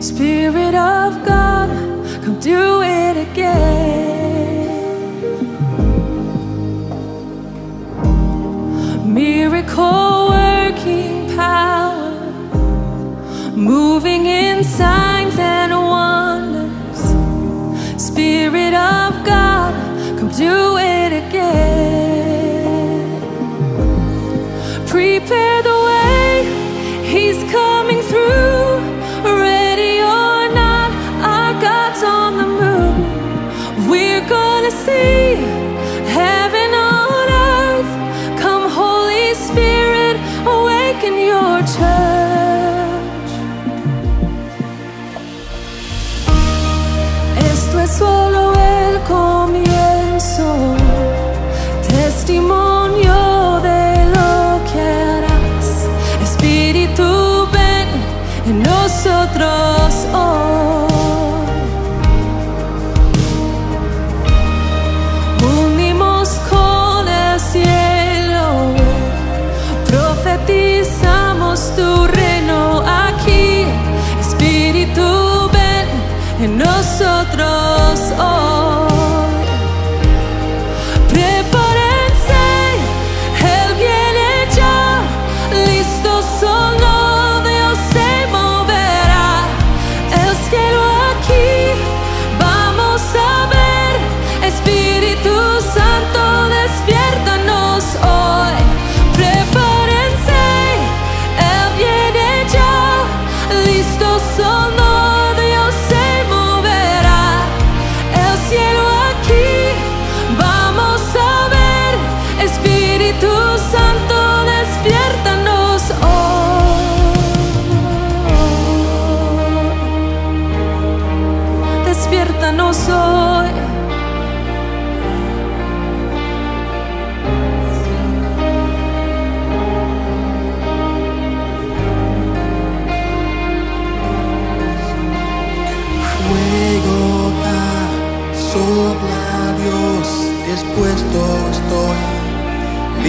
Spirit of God, come do it again. Miracle working power, moving inside. nosotros.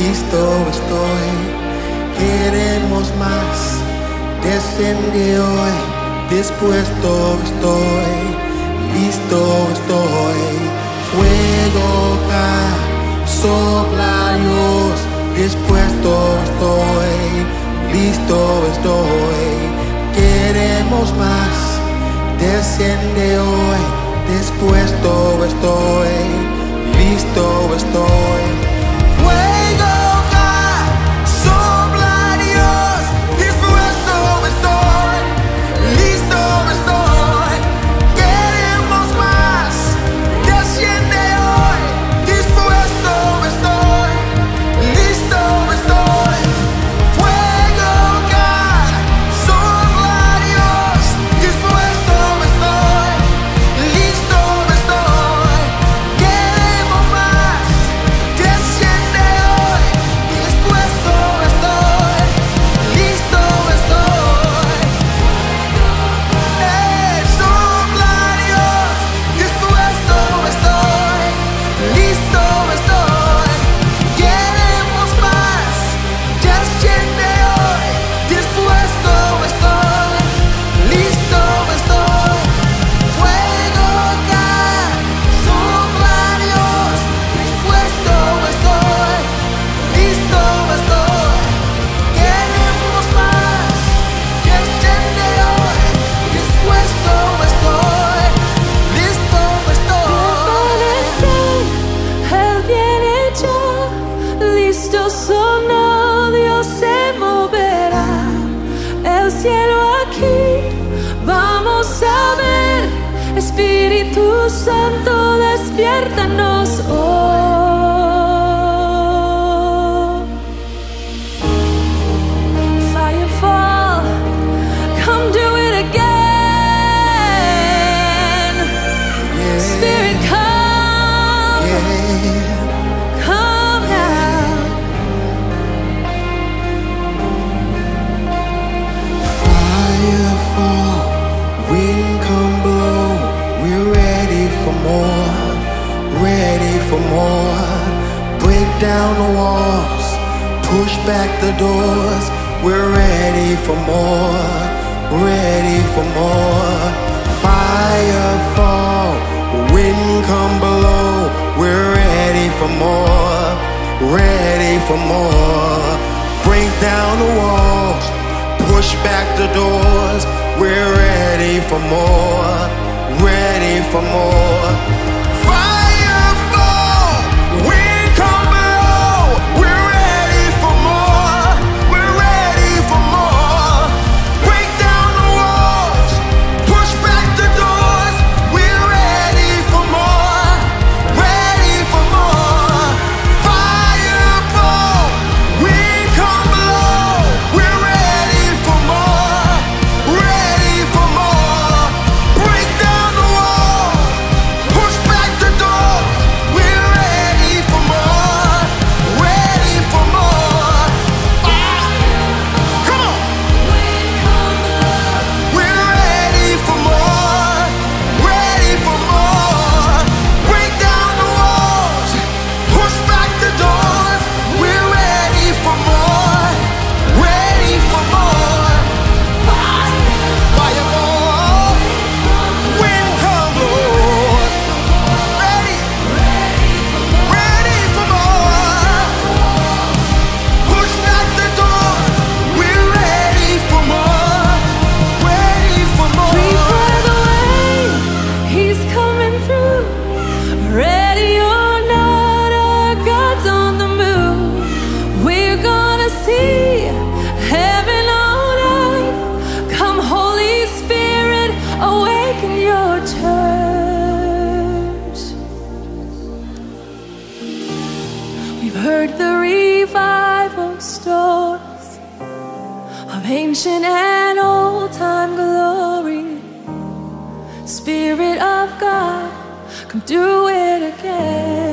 Cristo estoy, queremos más, descendió hoy, dispuesto estoy, listo estoy, fuego cae, sopla Dios, dispuesto estoy, listo estoy, queremos más, desciende hoy, dispuesto estoy, listo estoy. Recuérdanos. down the walls, push back the doors. We're ready for more, ready for more. Fire fall, wind come below. We're ready for more, ready for more. Break down the walls, push back the doors. We're ready for more. ancient and old time glory. Spirit of God, come do it again.